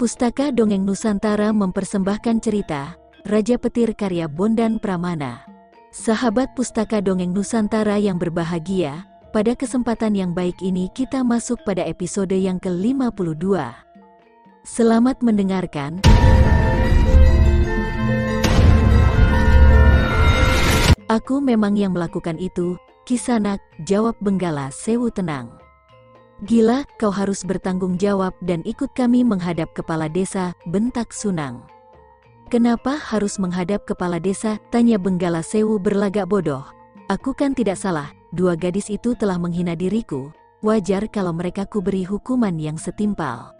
Pustaka Dongeng Nusantara mempersembahkan cerita Raja Petir karya Bondan Pramana. Sahabat Pustaka Dongeng Nusantara yang berbahagia, pada kesempatan yang baik ini kita masuk pada episode yang ke-52. Selamat mendengarkan. Aku memang yang melakukan itu, Kisanak, jawab Benggala Sewu tenang. Gila, kau harus bertanggung jawab dan ikut kami menghadap kepala desa, bentak Sunang. Kenapa harus menghadap kepala desa? Tanya Benggala Sewu berlagak bodoh. Aku kan tidak salah, dua gadis itu telah menghina diriku. Wajar kalau mereka kuberi hukuman yang setimpal.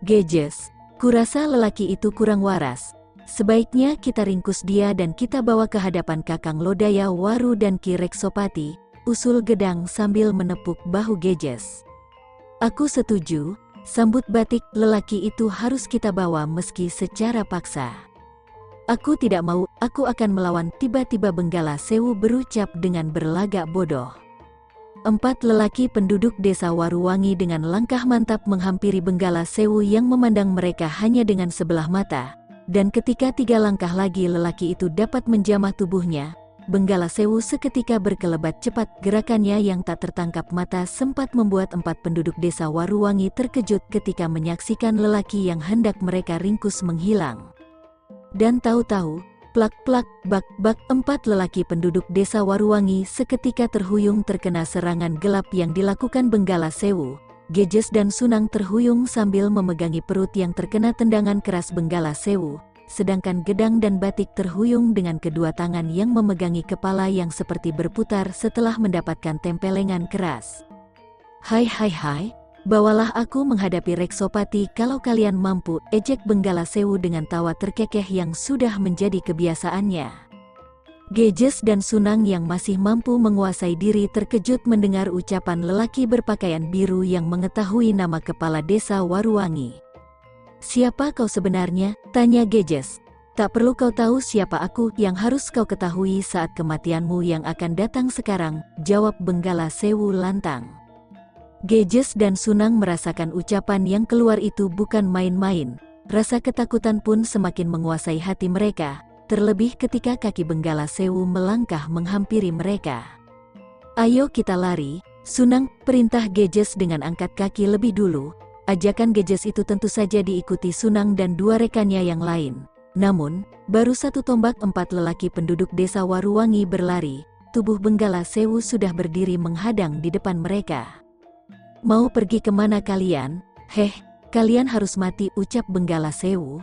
Gejes, kurasa lelaki itu kurang waras. Sebaiknya kita ringkus dia dan kita bawa ke hadapan Kakang Lodaya Waru dan Ki Reksopati, usul Gedang sambil menepuk bahu Gejes. Aku setuju, sambut batik lelaki itu harus kita bawa meski secara paksa. Aku tidak mau, aku akan melawan tiba-tiba Benggala Sewu berucap dengan berlagak bodoh. Empat lelaki penduduk desa Waruwangi dengan langkah mantap menghampiri Benggala Sewu yang memandang mereka hanya dengan sebelah mata, dan ketika tiga langkah lagi lelaki itu dapat menjamah tubuhnya, Benggala Sewu seketika berkelebat cepat gerakannya yang tak tertangkap mata sempat membuat empat penduduk desa Waruwangi terkejut ketika menyaksikan lelaki yang hendak mereka ringkus menghilang. Dan tahu-tahu, plak-plak, bak-bak empat lelaki penduduk desa Waruwangi seketika terhuyung terkena serangan gelap yang dilakukan Benggala Sewu. Gejes dan Sunang terhuyung sambil memegangi perut yang terkena tendangan keras Benggala Sewu, sedangkan gedang dan batik terhuyung dengan kedua tangan yang memegangi kepala yang seperti berputar setelah mendapatkan tempelengan keras. Hai hai hai, bawalah aku menghadapi Reksopati kalau kalian mampu, ejek Benggala Sewu dengan tawa terkekeh yang sudah menjadi kebiasaannya. Gejes dan Sunang yang masih mampu menguasai diri terkejut mendengar ucapan lelaki berpakaian biru yang mengetahui nama kepala desa Waruwangi. Siapa kau sebenarnya? Tanya Gejes. Tak perlu kau tahu siapa aku yang harus kau ketahui saat kematianmu yang akan datang sekarang, jawab Benggala Sewu lantang. Gejes dan Sunang merasakan ucapan yang keluar itu bukan main-main. Rasa ketakutan pun semakin menguasai hati mereka, terlebih ketika kaki Benggala Sewu melangkah menghampiri mereka. Ayo kita lari, Sunang, perintah Gejes dengan angkat kaki lebih dulu, Ajakan Gejes itu tentu saja diikuti Sunang dan dua rekannya yang lain. Namun, baru satu tombak empat lelaki penduduk desa Waruwangi berlari, tubuh Benggala Sewu sudah berdiri menghadang di depan mereka. Mau pergi ke mana kalian? Heh, kalian harus mati ucap Benggala Sewu.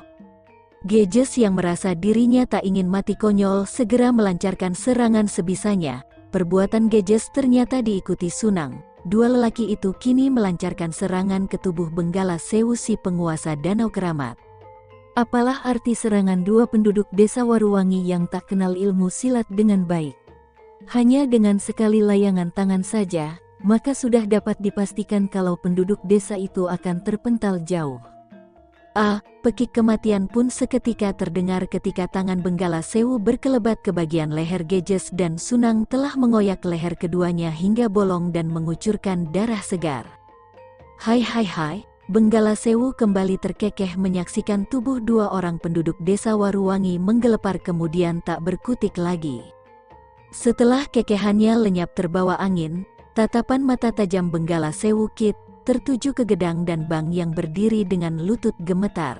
Gejes yang merasa dirinya tak ingin mati konyol segera melancarkan serangan sebisanya. Perbuatan Gejes ternyata diikuti Sunang, dua lelaki itu kini melancarkan serangan ke tubuh Benggala Sewu si penguasa Danau Keramat. Apalah arti serangan dua penduduk desa Waruwangi yang tak kenal ilmu silat dengan baik? Hanya dengan sekali layangan tangan saja, maka sudah dapat dipastikan kalau penduduk desa itu akan terpental jauh. Ah, pekik kematian pun seketika terdengar ketika tangan Benggala Sewu berkelebat ke bagian leher Gejes dan Sunang telah mengoyak leher keduanya hingga bolong dan mengucurkan darah segar. Hai hai hai, Benggala Sewu kembali terkekeh menyaksikan tubuh dua orang penduduk desa Waruwangi menggelepar kemudian tak berkutik lagi. Setelah kekehannya lenyap terbawa angin, tatapan mata tajam Benggala Sewu Kit tertuju ke Gedang dan Bang yang berdiri dengan lutut gemetar.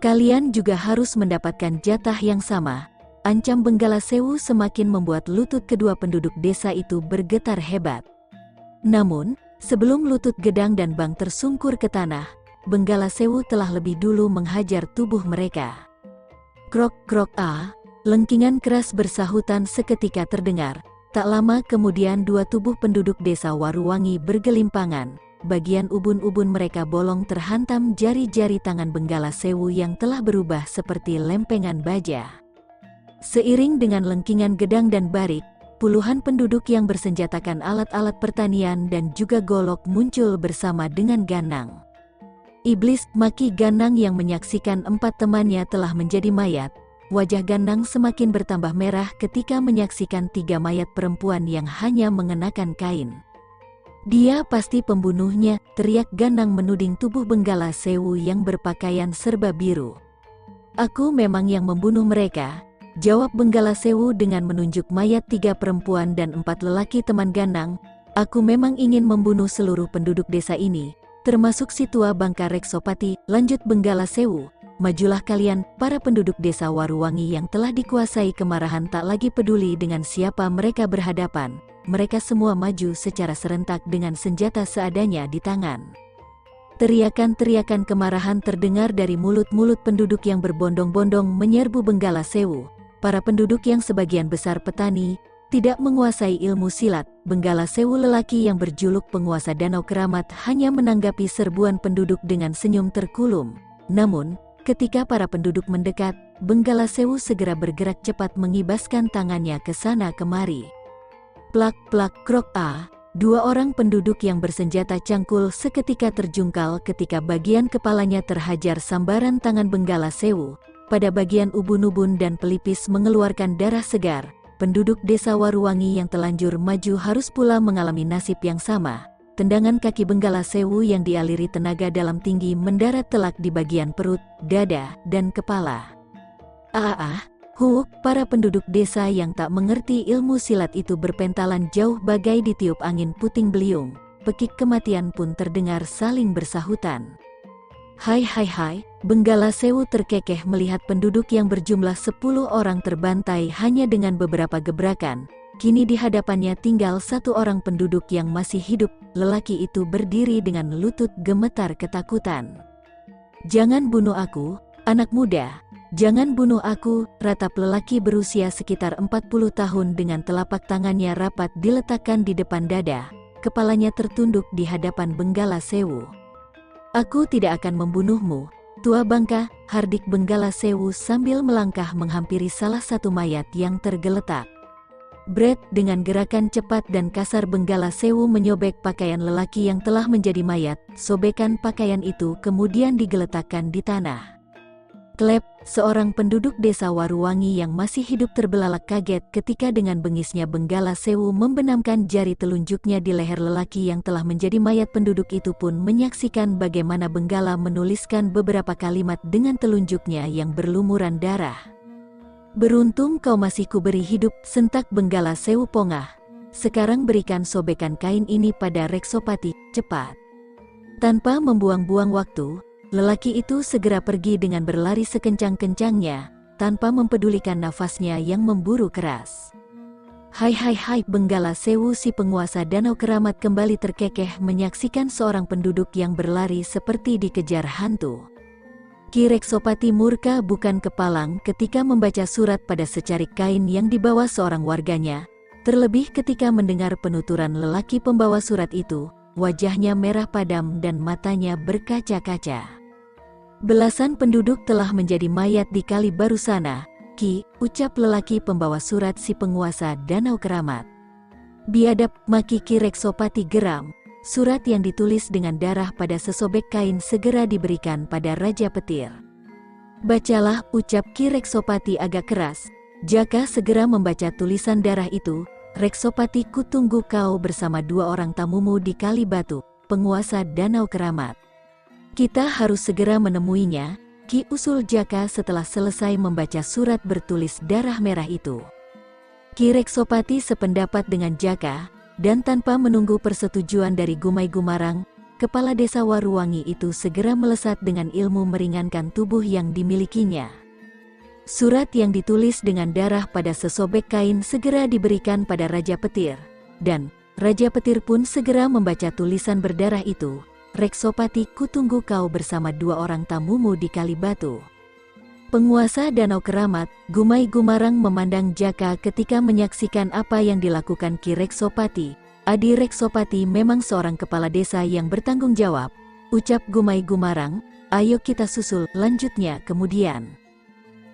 Kalian juga harus mendapatkan jatah yang sama. Ancam Benggala Sewu semakin membuat lutut kedua penduduk desa itu bergetar hebat. Namun, sebelum lutut Gedang dan Bang tersungkur ke tanah, Benggala Sewu telah lebih dulu menghajar tubuh mereka. Krok-krok a, lengkingan keras bersahutan seketika terdengar. Tak lama kemudian dua tubuh penduduk desa Waruwangi bergelimpangan, bagian ubun-ubun mereka bolong terhantam jari-jari tangan Benggala Sewu yang telah berubah seperti lempengan baja. Seiring dengan lengkingan gedang dan barik, puluhan penduduk yang bersenjatakan alat-alat pertanian dan juga golok muncul bersama dengan Ganang. Iblis maki Ganang yang menyaksikan empat temannya telah menjadi mayat, wajah Ganang semakin bertambah merah ketika menyaksikan tiga mayat perempuan yang hanya mengenakan kain. Dia pasti pembunuhnya, teriak Ganang menuding tubuh Benggala Sewu yang berpakaian serba biru. Aku memang yang membunuh mereka, jawab Benggala Sewu dengan menunjuk mayat tiga perempuan dan empat lelaki teman Ganang. Aku memang ingin membunuh seluruh penduduk desa ini, termasuk si tua Bangka Reksopati, lanjut Benggala Sewu. Majulah kalian, para penduduk desa Waruwangi yang telah dikuasai kemarahan tak lagi peduli dengan siapa mereka berhadapan. Mereka semua maju secara serentak dengan senjata seadanya di tangan. Teriakan-teriakan kemarahan terdengar dari mulut-mulut penduduk yang berbondong-bondong menyerbu Benggala Sewu. Para penduduk yang sebagian besar petani, tidak menguasai ilmu silat, Benggala Sewu lelaki yang berjuluk penguasa Danau Keramat hanya menanggapi serbuan penduduk dengan senyum terkulum. Namun, Ketika para penduduk mendekat, Benggala Sewu segera bergerak cepat mengibaskan tangannya ke sana kemari. Plak-plak krok a, dua orang penduduk yang bersenjata cangkul seketika terjungkal ketika bagian kepalanya terhajar sambaran tangan Benggala Sewu. Pada bagian ubun-ubun dan pelipis mengeluarkan darah segar, penduduk desa Waruwangi yang telanjur maju harus pula mengalami nasib yang sama. Tendangan kaki Benggala Sewu yang dialiri tenaga dalam tinggi mendarat telak di bagian perut, dada, dan kepala. Ah, ah, Huuk, para penduduk desa yang tak mengerti ilmu silat itu berpentalan jauh bagai ditiup angin puting beliung. Pekik kematian pun terdengar saling bersahutan. Hai hai hai, Benggala Sewu terkekeh melihat penduduk yang berjumlah 10 orang terbantai hanya dengan beberapa gebrakan, Kini di hadapannya tinggal satu orang penduduk yang masih hidup, lelaki itu berdiri dengan lutut gemetar ketakutan. Jangan bunuh aku, anak muda, jangan bunuh aku, ratap lelaki berusia sekitar 40 tahun dengan telapak tangannya rapat diletakkan di depan dada, kepalanya tertunduk di hadapan Benggala Sewu. Aku tidak akan membunuhmu, tua bangka, hardik Benggala Sewu sambil melangkah menghampiri salah satu mayat yang tergeletak. Brett dengan gerakan cepat dan kasar Benggala Sewu menyobek pakaian lelaki yang telah menjadi mayat, sobekan pakaian itu kemudian digeletakkan di tanah. Klep, seorang penduduk desa Waruwangi yang masih hidup terbelalak kaget ketika dengan bengisnya Benggala Sewu membenamkan jari telunjuknya di leher lelaki yang telah menjadi mayat penduduk itu pun menyaksikan bagaimana Benggala menuliskan beberapa kalimat dengan telunjuknya yang berlumuran darah. Beruntung kau masih kuberi hidup, sentak Benggala Sewu Pongah. Sekarang berikan sobekan kain ini pada Reksopati, cepat. Tanpa membuang-buang waktu, lelaki itu segera pergi dengan berlari sekencang-kencangnya, tanpa mempedulikan nafasnya yang memburu keras. Hai hai hai Benggala Sewu si penguasa Danau Keramat kembali terkekeh menyaksikan seorang penduduk yang berlari seperti dikejar hantu. Kireksopati murka bukan kepalang ketika membaca surat pada secarik kain yang dibawa seorang warganya, terlebih ketika mendengar penuturan lelaki pembawa surat itu, wajahnya merah padam dan matanya berkaca-kaca. Belasan penduduk telah menjadi mayat di kali baru sana, Ki, ucap lelaki pembawa surat si penguasa Danau Keramat. Biadab, maki Kireksopati geram, Surat yang ditulis dengan darah pada sesobek kain segera diberikan pada Raja Petir. Bacalah, ucap Ki Reksopati agak keras. Jaka segera membaca tulisan darah itu, Reksopati kutunggu kau bersama dua orang tamumu di Kali Batu, penguasa Danau Keramat. Kita harus segera menemuinya, Ki usul Jaka setelah selesai membaca surat bertulis darah merah itu. Ki Reksopati sependapat dengan Jaka, dan tanpa menunggu persetujuan dari Gumai Gumarang, kepala desa Waruwangi itu segera melesat dengan ilmu meringankan tubuh yang dimilikinya. Surat yang ditulis dengan darah pada sesobek kain segera diberikan pada Raja Petir, dan Raja Petir pun segera membaca tulisan berdarah itu. Reksopati kutunggu kau bersama dua orang tamumu di Kalibatu. Penguasa Danau Keramat, Gumai Gumarang memandang Jaka ketika menyaksikan apa yang dilakukan Ki Reksopati. Adi Reksopati memang seorang kepala desa yang bertanggung jawab. Ucap Gumai Gumarang, ayo kita susul lanjutnya kemudian.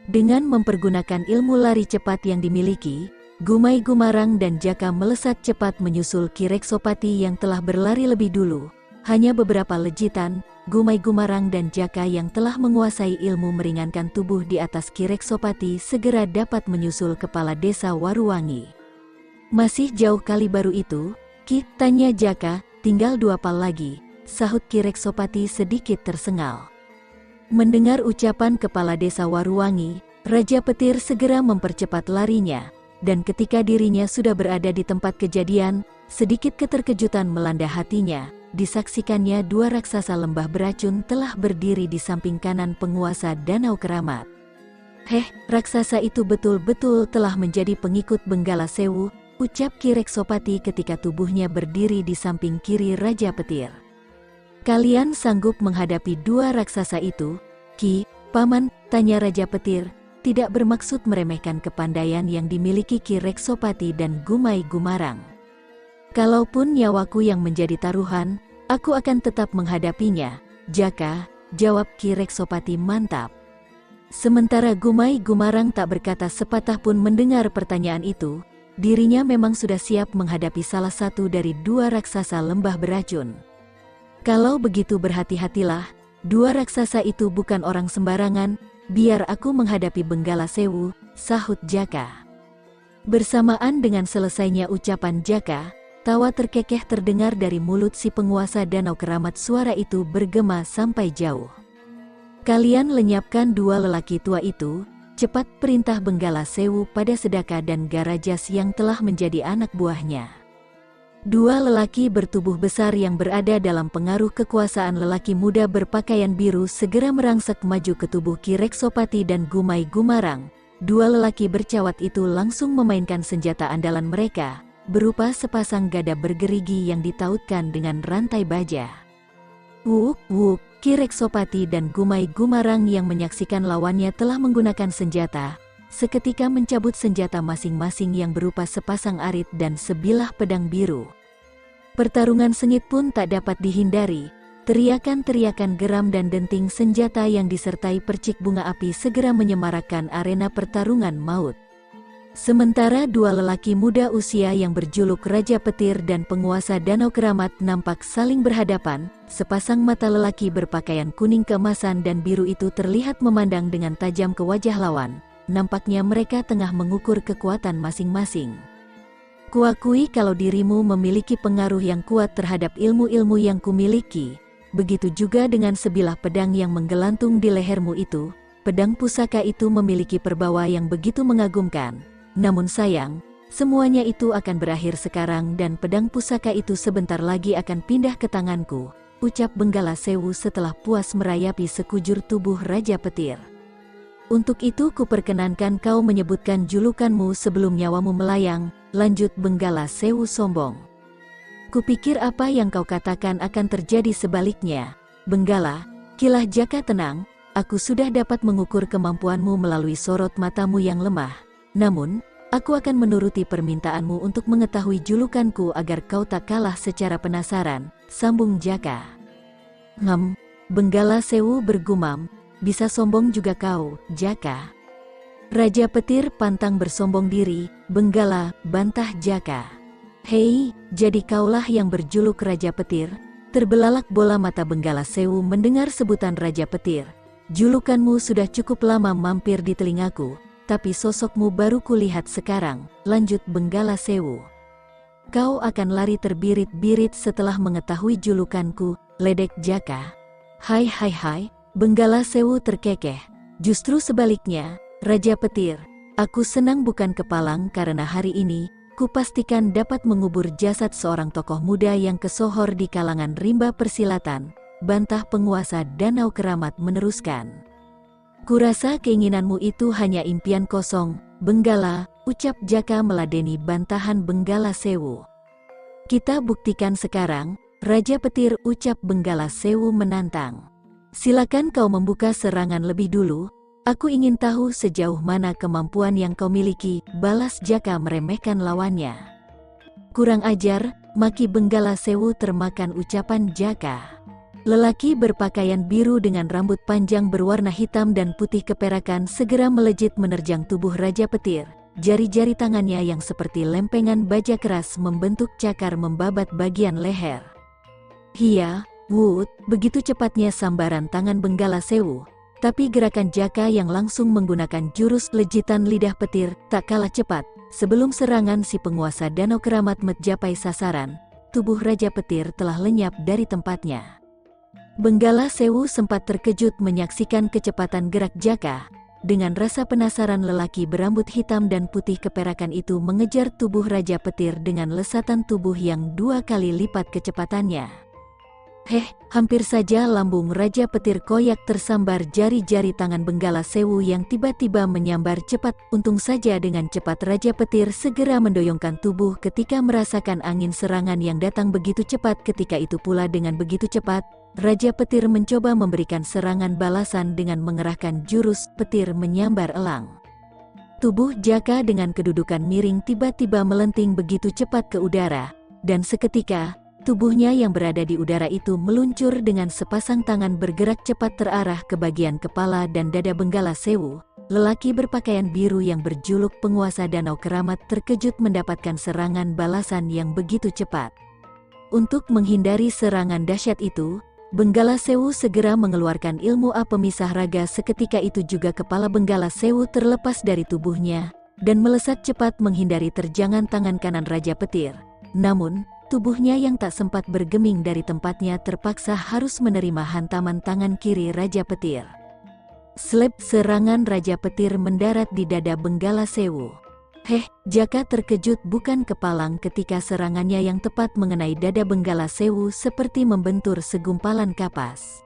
Dengan mempergunakan ilmu lari cepat yang dimiliki, Gumai Gumarang dan Jaka melesat cepat menyusul Ki Reksopati yang telah berlari lebih dulu. Hanya beberapa lejitan, Gumai Gumarang dan Jaka yang telah menguasai ilmu meringankan tubuh di atas Kirek Sopati segera dapat menyusul kepala desa Waruwangi. Masih jauh kali baru itu, Ki, tanya Jaka, tinggal dua pal lagi, sahut Kireksopati sedikit tersengal. Mendengar ucapan kepala desa Waruwangi, Raja Petir segera mempercepat larinya, dan ketika dirinya sudah berada di tempat kejadian, sedikit keterkejutan melanda hatinya, disaksikannya dua raksasa lembah beracun telah berdiri di samping kanan penguasa Danau Keramat. Heh, raksasa itu betul-betul telah menjadi pengikut Benggala Sewu, ucap Kireksopati ketika tubuhnya berdiri di samping kiri Raja Petir. Kalian sanggup menghadapi dua raksasa itu? Ki, Paman, tanya Raja Petir, tidak bermaksud meremehkan kepandaian yang dimiliki Kireksopati dan Gumai Gumarang. Kalaupun nyawaku yang menjadi taruhan, aku akan tetap menghadapinya, Jaka, jawab Kireksopati mantap. Sementara Gumai Gumarang tak berkata sepatah pun mendengar pertanyaan itu, dirinya memang sudah siap menghadapi salah satu dari dua raksasa lembah beracun. Kalau begitu berhati-hatilah, dua raksasa itu bukan orang sembarangan, biar aku menghadapi Benggala Sewu, sahut Jaka. Bersamaan dengan selesainya ucapan Jaka, tawa terkekeh terdengar dari mulut si penguasa danau keramat suara itu bergema sampai jauh. Kalian lenyapkan dua lelaki tua itu, cepat perintah Benggala Sewu pada Sedaka dan Garajas yang telah menjadi anak buahnya. Dua lelaki bertubuh besar yang berada dalam pengaruh kekuasaan lelaki muda berpakaian biru segera merangsek maju ke tubuh Kireksopati dan Gumai Gumarang. Dua lelaki bercawat itu langsung memainkan senjata andalan mereka, berupa sepasang gada bergerigi yang ditautkan dengan rantai baja. Wuk, wuk, Kireksopati dan Gumai Gumarang yang menyaksikan lawannya telah menggunakan senjata, seketika mencabut senjata masing-masing yang berupa sepasang arit dan sebilah pedang biru. Pertarungan sengit pun tak dapat dihindari, teriakan-teriakan geram dan denting senjata yang disertai percik bunga api segera menyemarakkan arena pertarungan maut. Sementara dua lelaki muda usia yang berjuluk Raja Petir dan penguasa Danau Keramat nampak saling berhadapan, sepasang mata lelaki berpakaian kuning keemasan dan biru itu terlihat memandang dengan tajam ke wajah lawan. Nampaknya mereka tengah mengukur kekuatan masing-masing. Kuakui kalau dirimu memiliki pengaruh yang kuat terhadap ilmu-ilmu yang kumiliki, begitu juga dengan sebilah pedang yang menggelantung di lehermu itu, pedang pusaka itu memiliki perbawa yang begitu mengagumkan namun sayang, semuanya itu akan berakhir sekarang dan pedang pusaka itu sebentar lagi akan pindah ke tanganku, ucap Benggala Sewu setelah puas merayapi sekujur tubuh Raja Petir. Untuk itu kuperkenankan kau menyebutkan julukanmu sebelum nyawamu melayang, lanjut Benggala Sewu sombong. Kupikir apa yang kau katakan akan terjadi sebaliknya. Benggala, kilah jaka tenang, aku sudah dapat mengukur kemampuanmu melalui sorot matamu yang lemah. Namun, Aku akan menuruti permintaanmu untuk mengetahui julukanku agar kau tak kalah secara penasaran, sambung Jaka. Ngem, Benggala Sewu bergumam, bisa sombong juga kau, Jaka. Raja Petir pantang bersombong diri, Benggala, bantah Jaka. Hei, jadi kaulah yang berjuluk Raja Petir, terbelalak bola mata Benggala Sewu mendengar sebutan Raja Petir. Julukanmu sudah cukup lama mampir di telingaku, tapi sosokmu baru kulihat sekarang, lanjut Benggala Sewu. Kau akan lari terbirit-birit setelah mengetahui julukanku, ledek Jaka. Hai hai hai, Benggala Sewu terkekeh. Justru sebaliknya, Raja Petir, aku senang bukan kepalang karena hari ini, kupastikan dapat mengubur jasad seorang tokoh muda yang kesohor di kalangan rimba persilatan, bantah penguasa Danau Keramat meneruskan. Kurasa keinginanmu itu hanya impian kosong, Benggala, ucap Jaka meladeni bantahan Benggala Sewu. Kita buktikan sekarang, Raja Petir ucap Benggala Sewu menantang. Silakan kau membuka serangan lebih dulu, aku ingin tahu sejauh mana kemampuan yang kau miliki, balas Jaka meremehkan lawannya. Kurang ajar, maki Benggala Sewu termakan ucapan Jaka. Lelaki berpakaian biru dengan rambut panjang berwarna hitam dan putih keperakan segera melejit menerjang tubuh Raja Petir. Jari-jari tangannya yang seperti lempengan baja keras membentuk cakar membabat bagian leher. Hia, Wood, begitu cepatnya sambaran tangan Benggala Sewu, tapi gerakan Jaka yang langsung menggunakan jurus lejitan lidah petir tak kalah cepat. Sebelum serangan si penguasa danau keramat mencapai sasaran, tubuh Raja Petir telah lenyap dari tempatnya. Benggala Sewu sempat terkejut menyaksikan kecepatan gerak Jaka. Dengan rasa penasaran lelaki berambut hitam dan putih keperakan itu mengejar tubuh Raja Petir dengan lesatan tubuh yang dua kali lipat kecepatannya. Heh, hampir saja lambung Raja Petir Koyak tersambar jari-jari tangan Benggala Sewu yang tiba-tiba menyambar cepat. Untung saja dengan cepat Raja Petir segera mendoyongkan tubuh ketika merasakan angin serangan yang datang begitu cepat ketika itu pula dengan begitu cepat. Raja Petir mencoba memberikan serangan balasan dengan mengerahkan jurus petir menyambar elang. Tubuh Jaka dengan kedudukan miring tiba-tiba melenting begitu cepat ke udara, dan seketika, Tubuhnya yang berada di udara itu meluncur dengan sepasang tangan bergerak cepat terarah ke bagian kepala dan dada Benggala Sewu. Lelaki berpakaian biru yang berjuluk penguasa danau keramat terkejut mendapatkan serangan balasan yang begitu cepat. Untuk menghindari serangan dahsyat itu, Benggala Sewu segera mengeluarkan ilmu A pemisah raga seketika itu juga kepala Benggala Sewu terlepas dari tubuhnya dan melesat cepat menghindari terjangan tangan kanan Raja Petir. Namun, Tubuhnya yang tak sempat bergeming dari tempatnya terpaksa harus menerima hantaman tangan kiri Raja Petir. Slep serangan Raja Petir mendarat di dada Benggala Sewu. Heh, Jaka terkejut bukan kepalang ketika serangannya yang tepat mengenai dada Benggala Sewu seperti membentur segumpalan kapas.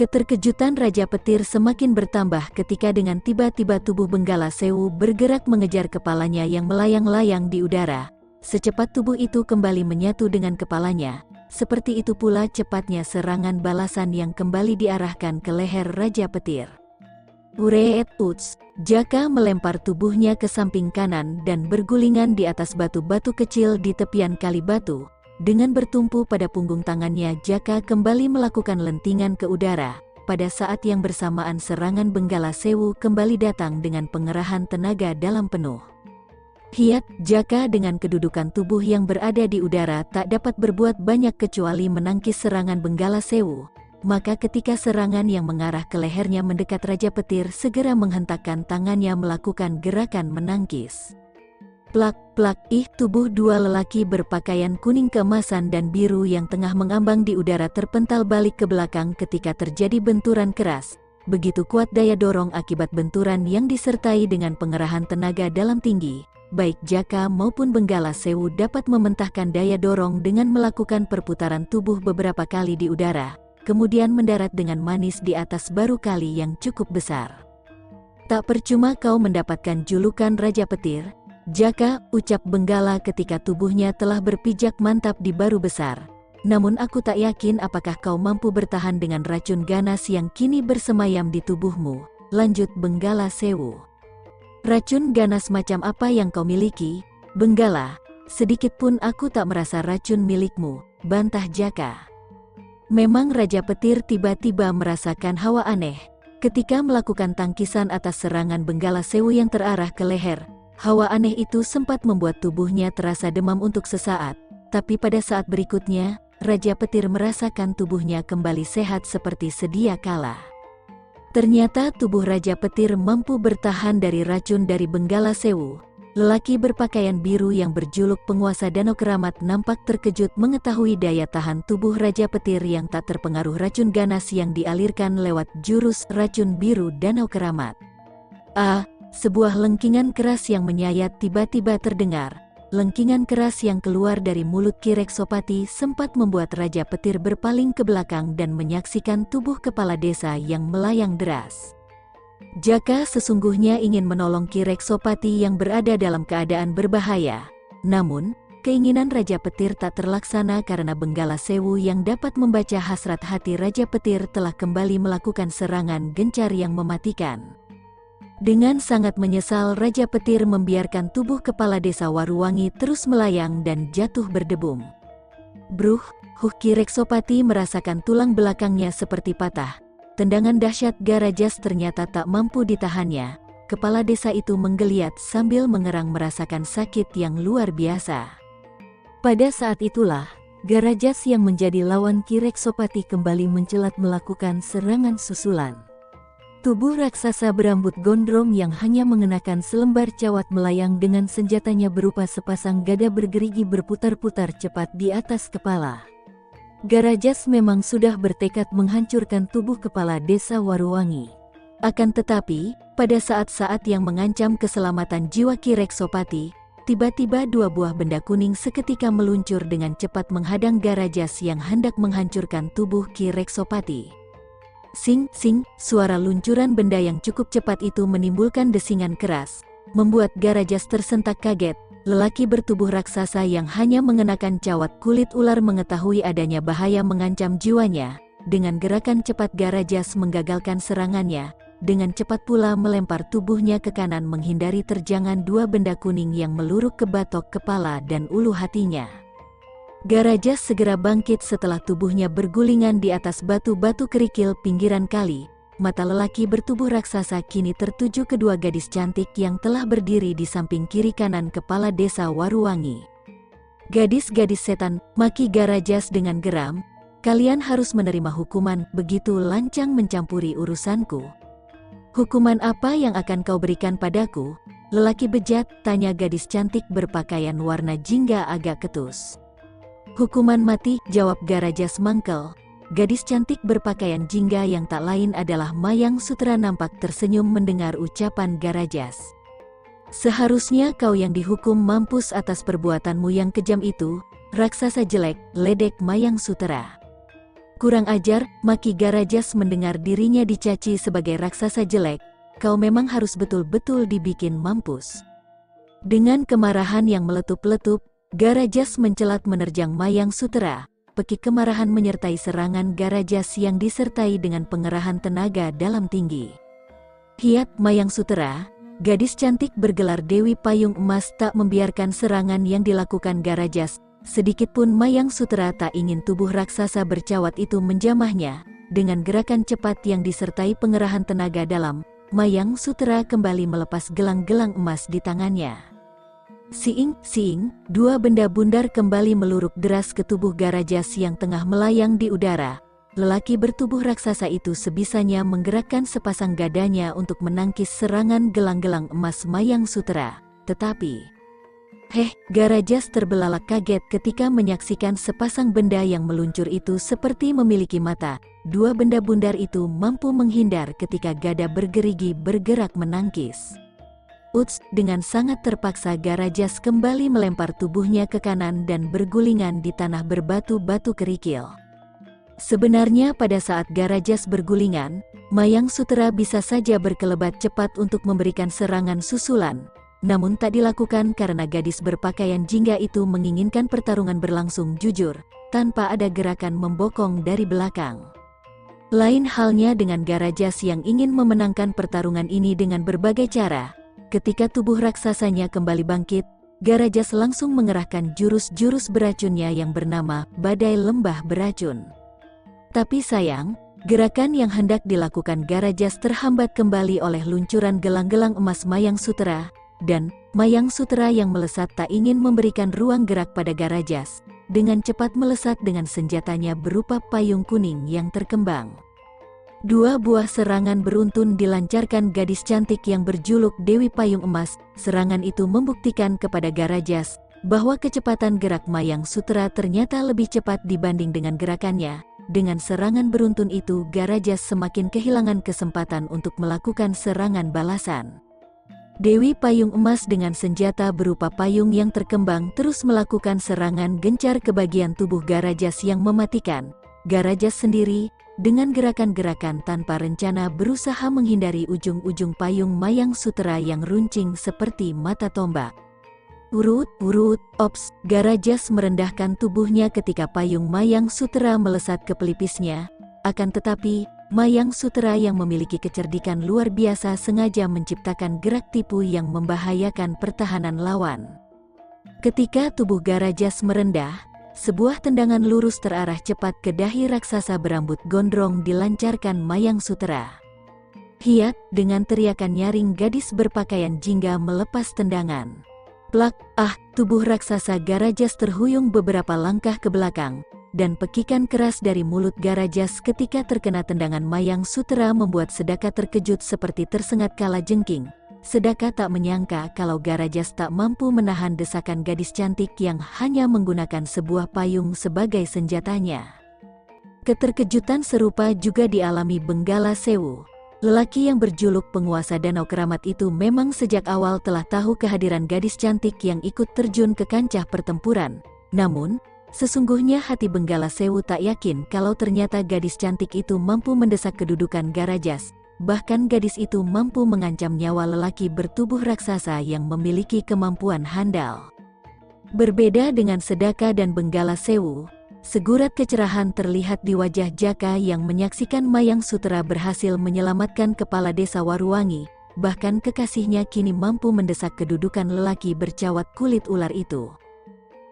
Keterkejutan Raja Petir semakin bertambah ketika dengan tiba-tiba tubuh Benggala Sewu bergerak mengejar kepalanya yang melayang-layang di udara, Secepat tubuh itu kembali menyatu dengan kepalanya, seperti itu pula cepatnya serangan balasan yang kembali diarahkan ke leher Raja Petir. Ureet Uts, Jaka melempar tubuhnya ke samping kanan dan bergulingan di atas batu-batu kecil di tepian kali batu. Dengan bertumpu pada punggung tangannya, Jaka kembali melakukan lentingan ke udara. Pada saat yang bersamaan serangan Benggala Sewu kembali datang dengan pengerahan tenaga dalam penuh. Hiat Jaka dengan kedudukan tubuh yang berada di udara tak dapat berbuat banyak kecuali menangkis serangan Benggala Sewu. Maka ketika serangan yang mengarah ke lehernya mendekat Raja Petir segera menghentakkan tangannya melakukan gerakan menangkis. Plak-plak ih tubuh dua lelaki berpakaian kuning keemasan dan biru yang tengah mengambang di udara terpental balik ke belakang ketika terjadi benturan keras. Begitu kuat daya dorong akibat benturan yang disertai dengan pengerahan tenaga dalam tinggi, baik Jaka maupun Benggala Sewu dapat mementahkan daya dorong dengan melakukan perputaran tubuh beberapa kali di udara, kemudian mendarat dengan manis di atas baru kali yang cukup besar. Tak percuma kau mendapatkan julukan Raja Petir, Jaka, ucap Benggala ketika tubuhnya telah berpijak mantap di baru besar. Namun aku tak yakin apakah kau mampu bertahan dengan racun ganas yang kini bersemayam di tubuhmu, lanjut Benggala Sewu. Racun ganas macam apa yang kau miliki? Benggala, sedikit pun aku tak merasa racun milikmu, bantah Jaka. Memang Raja Petir tiba-tiba merasakan hawa aneh. Ketika melakukan tangkisan atas serangan Benggala Sewu yang terarah ke leher, hawa aneh itu sempat membuat tubuhnya terasa demam untuk sesaat. Tapi pada saat berikutnya, Raja Petir merasakan tubuhnya kembali sehat seperti sedia kala. Ternyata tubuh Raja Petir mampu bertahan dari racun dari Benggala Sewu. Lelaki berpakaian biru yang berjuluk penguasa Danau Keramat nampak terkejut mengetahui daya tahan tubuh Raja Petir yang tak terpengaruh racun ganas yang dialirkan lewat jurus racun biru Danau Keramat. Ah, sebuah lengkingan keras yang menyayat tiba-tiba terdengar, Lengkingan keras yang keluar dari mulut Kirek Sopati sempat membuat Raja Petir berpaling ke belakang dan menyaksikan tubuh kepala desa yang melayang deras. Jaka sesungguhnya ingin menolong Kirek Sopati yang berada dalam keadaan berbahaya. Namun, keinginan Raja Petir tak terlaksana karena Benggala Sewu yang dapat membaca hasrat hati Raja Petir telah kembali melakukan serangan gencar yang mematikan. Dengan sangat menyesal Raja Petir membiarkan tubuh kepala desa Waruwangi terus melayang dan jatuh berdebum. Bruh, Huki Reksopati merasakan tulang belakangnya seperti patah. Tendangan dahsyat Garajas ternyata tak mampu ditahannya. Kepala desa itu menggeliat sambil mengerang merasakan sakit yang luar biasa. Pada saat itulah, Garajas yang menjadi lawan Kireksopati kembali mencelat melakukan serangan susulan. Tubuh raksasa berambut gondrong yang hanya mengenakan selembar cawat melayang dengan senjatanya berupa sepasang gada bergerigi berputar-putar cepat di atas kepala. Garajas memang sudah bertekad menghancurkan tubuh kepala desa Waruwangi. Akan tetapi, pada saat-saat yang mengancam keselamatan jiwa Kireksopati, tiba-tiba dua buah benda kuning seketika meluncur dengan cepat menghadang Garajas yang hendak menghancurkan tubuh Kireksopati. Sing, sing, suara luncuran benda yang cukup cepat itu menimbulkan desingan keras, membuat Garajas tersentak kaget. Lelaki bertubuh raksasa yang hanya mengenakan cawat kulit ular mengetahui adanya bahaya mengancam jiwanya. Dengan gerakan cepat Garajas menggagalkan serangannya, dengan cepat pula melempar tubuhnya ke kanan menghindari terjangan dua benda kuning yang meluruk ke batok kepala dan ulu hatinya. Garajas segera bangkit setelah tubuhnya bergulingan di atas batu-batu kerikil pinggiran kali. Mata lelaki bertubuh raksasa kini tertuju kedua gadis cantik yang telah berdiri di samping kiri kanan kepala desa Waruwangi. Gadis-gadis setan, maki Garajas dengan geram, kalian harus menerima hukuman begitu lancang mencampuri urusanku. Hukuman apa yang akan kau berikan padaku? Lelaki bejat, tanya gadis cantik berpakaian warna jingga agak ketus. Hukuman mati, jawab Garajas Mangkel. Gadis cantik berpakaian jingga yang tak lain adalah Mayang Sutra nampak tersenyum mendengar ucapan Garajas. Seharusnya kau yang dihukum mampus atas perbuatanmu yang kejam itu, raksasa jelek, ledek Mayang Sutra. Kurang ajar, maki Garajas mendengar dirinya dicaci sebagai raksasa jelek, kau memang harus betul-betul dibikin mampus. Dengan kemarahan yang meletup-letup, Garajas mencelat menerjang Mayang Sutera, peki kemarahan menyertai serangan Garajas yang disertai dengan pengerahan tenaga dalam tinggi. Hiat Mayang Sutera, gadis cantik bergelar Dewi Payung Emas tak membiarkan serangan yang dilakukan Garajas, sedikitpun Mayang Sutera tak ingin tubuh raksasa bercawat itu menjamahnya, dengan gerakan cepat yang disertai pengerahan tenaga dalam, Mayang Sutera kembali melepas gelang-gelang emas di tangannya. Siing, siing, dua benda bundar kembali meluruk deras ke tubuh Garajas yang tengah melayang di udara. Lelaki bertubuh raksasa itu sebisanya menggerakkan sepasang gadanya untuk menangkis serangan gelang-gelang emas Mayang Sutera. Tetapi, heh, Garajas terbelalak kaget ketika menyaksikan sepasang benda yang meluncur itu seperti memiliki mata. Dua benda bundar itu mampu menghindar ketika gada bergerigi bergerak menangkis. Uts, dengan sangat terpaksa Garajas kembali melempar tubuhnya ke kanan dan bergulingan di tanah berbatu-batu kerikil. Sebenarnya pada saat Garajas bergulingan, Mayang Sutera bisa saja berkelebat cepat untuk memberikan serangan susulan, namun tak dilakukan karena gadis berpakaian jingga itu menginginkan pertarungan berlangsung jujur, tanpa ada gerakan membokong dari belakang. Lain halnya dengan Garajas yang ingin memenangkan pertarungan ini dengan berbagai cara, Ketika tubuh raksasanya kembali bangkit, Garajas langsung mengerahkan jurus-jurus beracunnya yang bernama Badai Lembah Beracun. Tapi sayang, gerakan yang hendak dilakukan Garajas terhambat kembali oleh luncuran gelang-gelang emas Mayang Sutera, dan Mayang Sutera yang melesat tak ingin memberikan ruang gerak pada Garajas, dengan cepat melesat dengan senjatanya berupa payung kuning yang terkembang. Dua buah serangan beruntun dilancarkan gadis cantik yang berjuluk Dewi Payung Emas. Serangan itu membuktikan kepada Garajas bahwa kecepatan gerak Mayang Sutra ternyata lebih cepat dibanding dengan gerakannya. Dengan serangan beruntun itu, Garajas semakin kehilangan kesempatan untuk melakukan serangan balasan. Dewi Payung Emas dengan senjata berupa payung yang terkembang terus melakukan serangan gencar ke bagian tubuh Garajas yang mematikan. Garajas sendiri, dengan gerakan-gerakan tanpa rencana berusaha menghindari ujung-ujung payung mayang sutera yang runcing seperti mata tombak. Urut, urut, ops, Garajas merendahkan tubuhnya ketika payung mayang sutera melesat ke pelipisnya. Akan tetapi, mayang sutera yang memiliki kecerdikan luar biasa sengaja menciptakan gerak tipu yang membahayakan pertahanan lawan. Ketika tubuh Garajas merendah, sebuah tendangan lurus terarah cepat ke dahi raksasa berambut gondrong dilancarkan Mayang Sutera. Hiat, dengan teriakan nyaring gadis berpakaian jingga melepas tendangan. Plak, ah, tubuh raksasa Garajas terhuyung beberapa langkah ke belakang. dan pekikan keras dari mulut Garajas ketika terkena tendangan Mayang Sutera membuat Sedaka terkejut seperti tersengat kala jengking. Sedaka tak menyangka kalau Garajas tak mampu menahan desakan gadis cantik yang hanya menggunakan sebuah payung sebagai senjatanya. Keterkejutan serupa juga dialami Benggala Sewu. Lelaki yang berjuluk penguasa Danau Keramat itu memang sejak awal telah tahu kehadiran gadis cantik yang ikut terjun ke kancah pertempuran. Namun, sesungguhnya hati Benggala Sewu tak yakin kalau ternyata gadis cantik itu mampu mendesak kedudukan Garajas. Bahkan gadis itu mampu mengancam nyawa lelaki bertubuh raksasa yang memiliki kemampuan handal. Berbeda dengan Sedaka dan Benggala Sewu, Segurat kecerahan terlihat di wajah Jaka yang menyaksikan Mayang Sutera berhasil menyelamatkan kepala desa Waruwangi, bahkan kekasihnya kini mampu mendesak kedudukan lelaki bercawat kulit ular itu.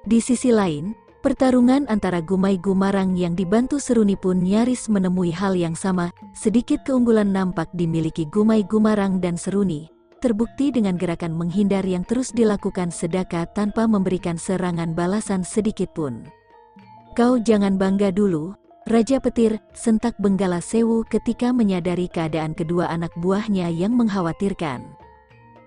Di sisi lain, pertarungan antara Gumai Gumarang yang dibantu Seruni pun nyaris menemui hal yang sama, sedikit keunggulan nampak dimiliki Gumai Gumarang dan Seruni, terbukti dengan gerakan menghindar yang terus dilakukan Sedaka tanpa memberikan serangan balasan sedikit pun. Kau jangan bangga dulu, Raja Petir, sentak Benggala Sewu ketika menyadari keadaan kedua anak buahnya yang mengkhawatirkan.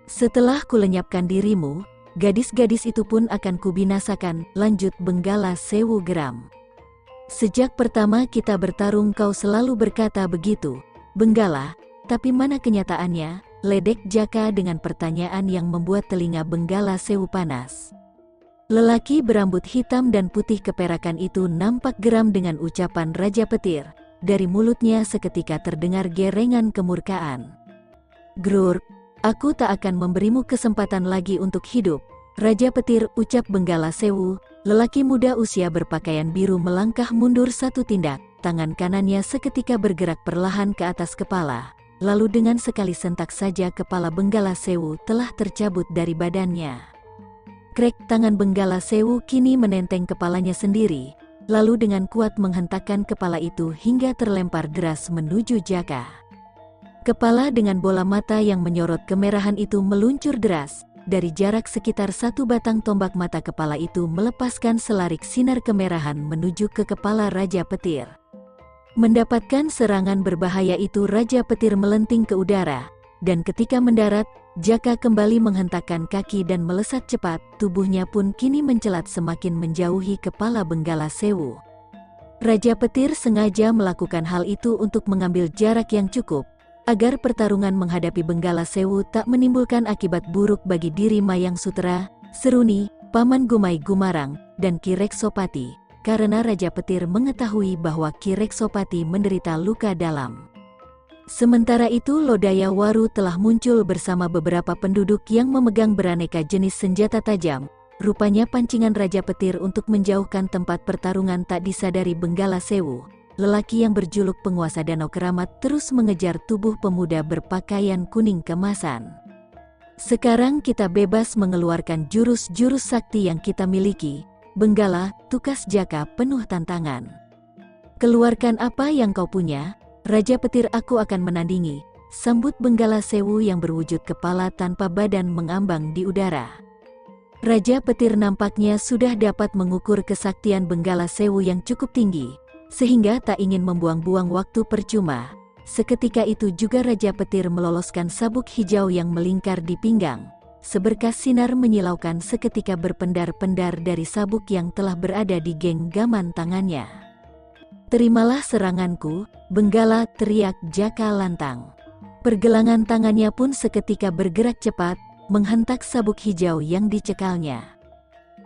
Setelah kulenyapkan dirimu, gadis-gadis itu pun akan kubinasakan, lanjut Benggala Sewu geram. Sejak pertama kita bertarung kau selalu berkata begitu, Benggala, tapi mana kenyataannya? Ledek Jaka dengan pertanyaan yang membuat telinga Benggala Sewu panas. Lelaki berambut hitam dan putih keperakan itu nampak geram dengan ucapan Raja Petir. Dari mulutnya seketika terdengar gerengan kemurkaan. Grur, aku tak akan memberimu kesempatan lagi untuk hidup. Raja Petir ucap Benggala Sewu, lelaki muda usia berpakaian biru melangkah mundur satu tindak, tangan kanannya seketika bergerak perlahan ke atas kepala. Lalu dengan sekali sentak saja kepala Benggala Sewu telah tercabut dari badannya. Krek tangan Benggala Sewu kini menenteng kepalanya sendiri, lalu dengan kuat menghentakkan kepala itu hingga terlempar deras menuju Jaka. Kepala dengan bola mata yang menyorot kemerahan itu meluncur deras, dari jarak sekitar satu batang tombak mata kepala itu melepaskan selarik sinar kemerahan menuju ke kepala Raja Petir. Mendapatkan serangan berbahaya itu Raja Petir melenting ke udara, dan ketika mendarat, Jaka kembali menghentakkan kaki dan melesat cepat, tubuhnya pun kini mencelat semakin menjauhi kepala Benggala Sewu. Raja Petir sengaja melakukan hal itu untuk mengambil jarak yang cukup, agar pertarungan menghadapi Benggala Sewu tak menimbulkan akibat buruk bagi diri Mayang Sutra, Seruni, Paman Gumai Gumarang, dan Kirek Sopati, karena Raja Petir mengetahui bahwa Kirek Sopati menderita luka dalam. Sementara itu Lodaya Waru telah muncul bersama beberapa penduduk yang memegang beraneka jenis senjata tajam. Rupanya pancingan Raja Petir untuk menjauhkan tempat pertarungan tak disadari Benggala Sewu. Lelaki yang berjuluk penguasa Danau Keramat terus mengejar tubuh pemuda berpakaian kuning kemasan. Sekarang kita bebas mengeluarkan jurus-jurus sakti yang kita miliki. Benggala, tukas jaka penuh tantangan. Keluarkan apa yang kau punya, Raja Petir aku akan menandingi, sambut Benggala Sewu yang berwujud kepala tanpa badan mengambang di udara. Raja Petir nampaknya sudah dapat mengukur kesaktian Benggala Sewu yang cukup tinggi, sehingga tak ingin membuang-buang waktu percuma. Seketika itu juga Raja Petir meloloskan sabuk hijau yang melingkar di pinggang. Seberkas sinar menyilaukan seketika berpendar-pendar dari sabuk yang telah berada di genggaman tangannya. Terimalah seranganku, Benggala teriak Jaka lantang. Pergelangan tangannya pun seketika bergerak cepat, menghentak sabuk hijau yang dicekalnya.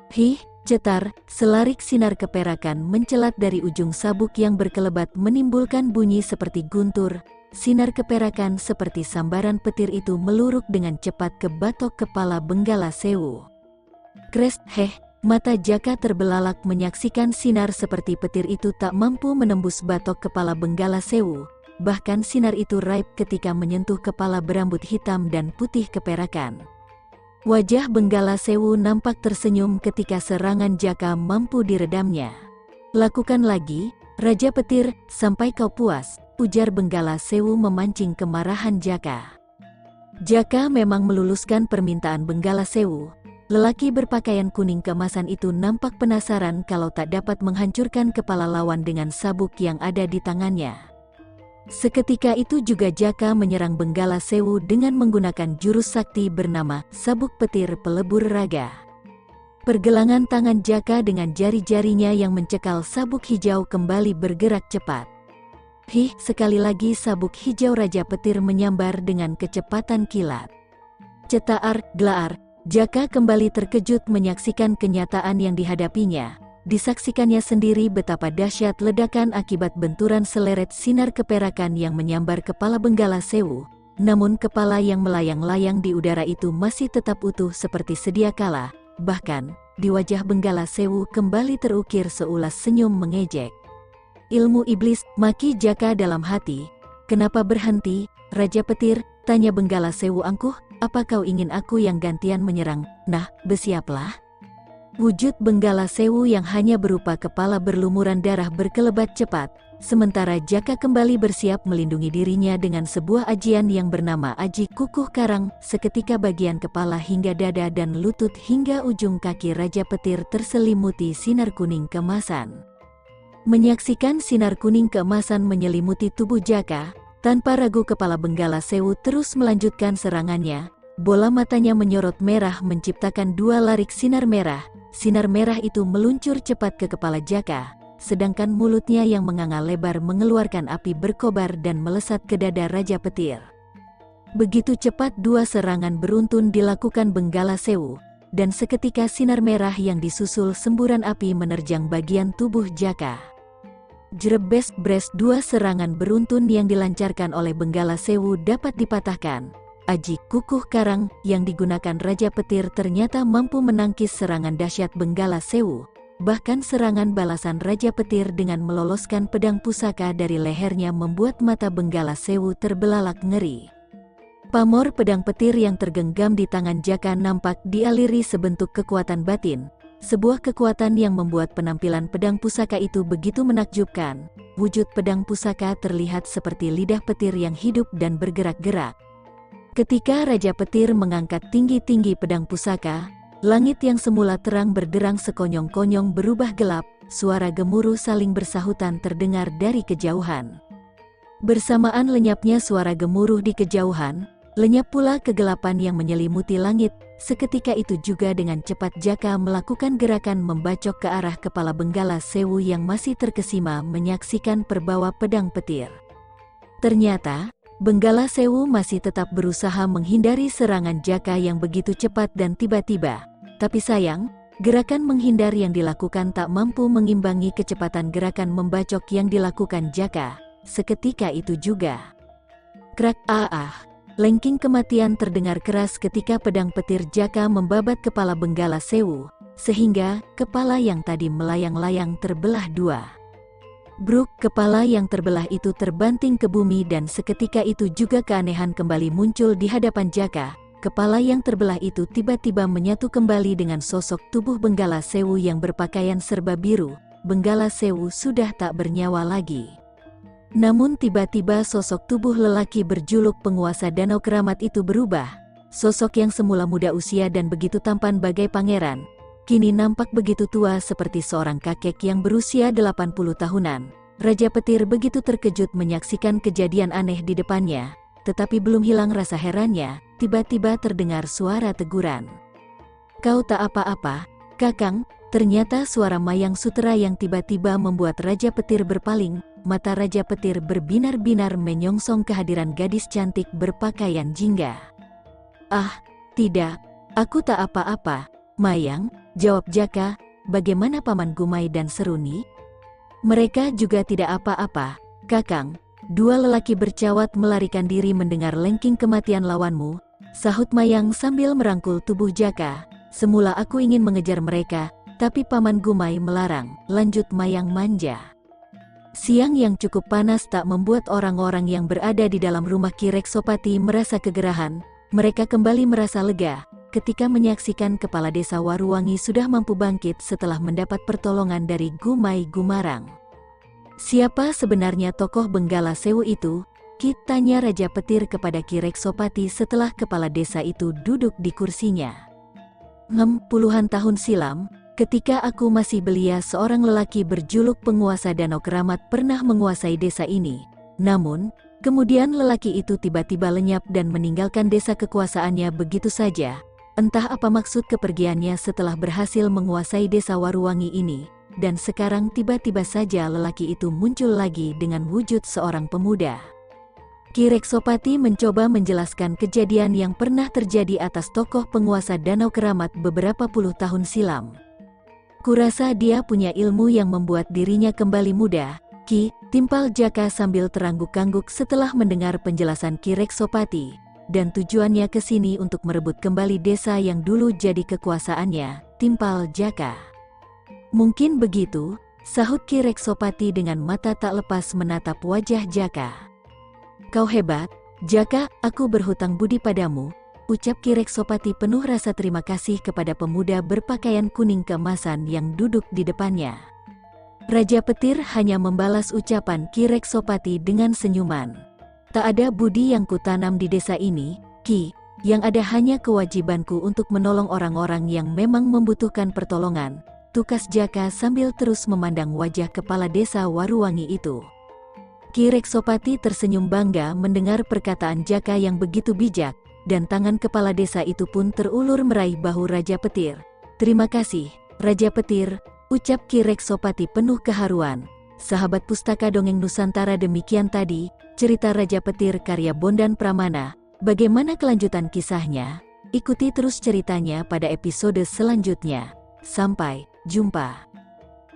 Hih, cetar, selarik sinar keperakan mencelat dari ujung sabuk yang berkelebat menimbulkan bunyi seperti guntur. Sinar keperakan seperti sambaran petir itu meluruk dengan cepat ke batok kepala Benggala Sewu. Kres, heh, Mata Jaka terbelalak menyaksikan sinar seperti petir itu tak mampu menembus batok kepala Benggala Sewu, bahkan sinar itu raib ketika menyentuh kepala berambut hitam dan putih keperakan. Wajah Benggala Sewu nampak tersenyum ketika serangan Jaka mampu diredamnya. Lakukan lagi, Raja Petir, sampai kau puas, ujar Benggala Sewu memancing kemarahan Jaka. Jaka memang meluluskan permintaan Benggala Sewu, lelaki berpakaian kuning kemasan itu nampak penasaran kalau tak dapat menghancurkan kepala lawan dengan sabuk yang ada di tangannya. Seketika itu juga Jaka menyerang Benggala Sewu dengan menggunakan jurus sakti bernama Sabuk Petir Pelebur Raga. Pergelangan tangan Jaka dengan jari-jarinya yang mencekal sabuk hijau kembali bergerak cepat. Hih, sekali lagi sabuk hijau Raja Petir menyambar dengan kecepatan kilat. Cetaar, gelaar, Jaka kembali terkejut menyaksikan kenyataan yang dihadapinya disaksikannya sendiri betapa dahsyat ledakan akibat benturan seleret sinar keperakan yang menyambar kepala Benggala Sewu. Namun kepala yang melayang-layang di udara itu masih tetap utuh seperti sedia kala. Bahkan, di wajah Benggala Sewu kembali terukir seulas senyum mengejek. Ilmu iblis, maki Jaka dalam hati. Kenapa berhenti, Raja Petir? Tanya Benggala Sewu angkuh, apa kau ingin aku yang gantian menyerang? Nah, bersiaplah. Wujud Benggala Sewu yang hanya berupa kepala berlumuran darah berkelebat cepat, sementara Jaka kembali bersiap melindungi dirinya dengan sebuah ajian yang bernama Aji Kukuh Karang, seketika bagian kepala hingga dada dan lutut hingga ujung kaki Raja Petir terselimuti sinar kuning kemasan. Menyaksikan sinar kuning keemasan menyelimuti tubuh Jaka, tanpa ragu kepala Benggala Sewu terus melanjutkan serangannya, bola matanya menyorot merah menciptakan dua larik sinar merah, Sinar merah itu meluncur cepat ke kepala Jaka, sedangkan mulutnya yang menganga lebar mengeluarkan api berkobar dan melesat ke dada Raja Petir. Begitu cepat dua serangan beruntun dilakukan Benggala Sewu, dan seketika sinar merah yang disusul semburan api menerjang bagian tubuh Jaka. Jerebes bres dua serangan beruntun yang dilancarkan oleh Benggala Sewu dapat dipatahkan, Aji Kukuh Karang yang digunakan Raja Petir ternyata mampu menangkis serangan dahsyat Benggala Sewu. Bahkan serangan balasan Raja Petir dengan meloloskan pedang pusaka dari lehernya membuat mata Benggala Sewu terbelalak ngeri. Pamor pedang petir yang tergenggam di tangan Jaka nampak dialiri sebentuk kekuatan batin, sebuah kekuatan yang membuat penampilan pedang pusaka itu begitu menakjubkan. Wujud pedang pusaka terlihat seperti lidah petir yang hidup dan bergerak-gerak. Ketika Raja Petir mengangkat tinggi-tinggi pedang pusaka, langit yang semula terang berderang sekonyong-konyong berubah gelap, suara gemuruh saling bersahutan terdengar dari kejauhan. Bersamaan lenyapnya suara gemuruh di kejauhan, lenyap pula kegelapan yang menyelimuti langit, seketika itu juga dengan cepat Jaka melakukan gerakan membacok ke arah kepala Benggala Sewu yang masih terkesima menyaksikan perbawa pedang petir. Ternyata, Benggala Sewu masih tetap berusaha menghindari serangan Jaka yang begitu cepat dan tiba-tiba. Tapi sayang, gerakan menghindar yang dilakukan tak mampu mengimbangi kecepatan gerakan membacok yang dilakukan Jaka. Seketika itu juga. Krak ah ah. Lengking kematian terdengar keras ketika pedang petir Jaka membabat kepala Benggala Sewu, sehingga kepala yang tadi melayang-layang terbelah dua. Bruk, kepala yang terbelah itu terbanting ke bumi dan seketika itu juga keanehan kembali muncul di hadapan Jaka. Kepala yang terbelah itu tiba-tiba menyatu kembali dengan sosok tubuh Benggala Sewu yang berpakaian serba biru. Benggala Sewu sudah tak bernyawa lagi. Namun tiba-tiba sosok tubuh lelaki berjuluk penguasa danau keramat itu berubah. Sosok yang semula muda usia dan begitu tampan bagai pangeran, kini nampak begitu tua seperti seorang kakek yang berusia 80 tahunan. Raja Petir begitu terkejut menyaksikan kejadian aneh di depannya, tetapi belum hilang rasa herannya, tiba-tiba terdengar suara teguran. Kau tak apa-apa, Kakang, ternyata suara Mayang Sutera yang tiba-tiba membuat Raja Petir berpaling, mata Raja Petir berbinar-binar menyongsong kehadiran gadis cantik berpakaian jingga. Ah, tidak, aku tak apa-apa, Mayang, jawab Jaka, bagaimana Paman Gumai dan Seruni? Mereka juga tidak apa-apa, Kakang. Dua lelaki bercawat melarikan diri mendengar lengking kematian lawanmu, sahut Mayang sambil merangkul tubuh Jaka. Semula aku ingin mengejar mereka, tapi Paman Gumai melarang, lanjut Mayang manja. Siang yang cukup panas tak membuat orang-orang yang berada di dalam rumah Kirek Sopati merasa kegerahan, mereka kembali merasa lega, ketika menyaksikan kepala desa Waruwangi sudah mampu bangkit setelah mendapat pertolongan dari Gumai Gumarang. Siapa sebenarnya tokoh Benggala Sewu itu? Kitanya Raja Petir kepada Kirek Sopati setelah kepala desa itu duduk di kursinya. Ngem, puluhan tahun silam, ketika aku masih belia seorang lelaki berjuluk penguasa Danau Keramat pernah menguasai desa ini. Namun, kemudian lelaki itu tiba-tiba lenyap dan meninggalkan desa kekuasaannya begitu saja. Entah apa maksud kepergiannya setelah berhasil menguasai desa Waruwangi ini, dan sekarang tiba-tiba saja lelaki itu muncul lagi dengan wujud seorang pemuda. Kireksopati mencoba menjelaskan kejadian yang pernah terjadi atas tokoh penguasa Danau Keramat beberapa puluh tahun silam. Kurasa dia punya ilmu yang membuat dirinya kembali muda, Ki, timpal Jaka sambil terangguk-angguk setelah mendengar penjelasan Kireksopati, dan tujuannya ke sini untuk merebut kembali desa yang dulu jadi kekuasaannya, timpal Jaka. Mungkin begitu, sahut Kireksopati dengan mata tak lepas menatap wajah Jaka. Kau hebat, Jaka, aku berhutang budi padamu, ucap Kireksopati penuh rasa terima kasih kepada pemuda berpakaian kuning keemasan yang duduk di depannya. Raja Petir hanya membalas ucapan Kireksopati dengan senyuman. Tak ada budi yang kutanam di desa ini, Ki, yang ada hanya kewajibanku untuk menolong orang-orang yang memang membutuhkan pertolongan, tukas Jaka sambil terus memandang wajah kepala desa Waruwangi itu. Kireksopati tersenyum bangga mendengar perkataan Jaka yang begitu bijak, dan tangan kepala desa itu pun terulur meraih bahu Raja Petir. Terima kasih, Raja Petir, ucap Kireksopati penuh keharuan. Sahabat pustaka dongeng Nusantara demikian tadi, cerita Raja Petir karya Bondan Pramana. Bagaimana kelanjutan kisahnya? Ikuti terus ceritanya pada episode selanjutnya. Sampai jumpa.